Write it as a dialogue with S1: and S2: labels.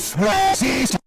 S1: What?